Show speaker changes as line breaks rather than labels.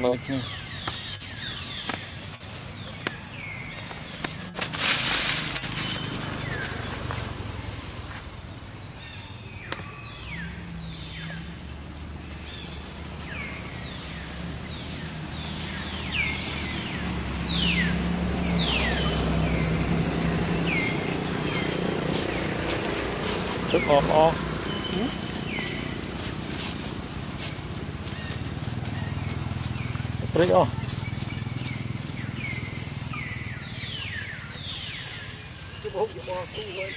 like. Took off all. Hmm? អស់អស់ព្រេចអស់
cái bột vô bò xuống rồi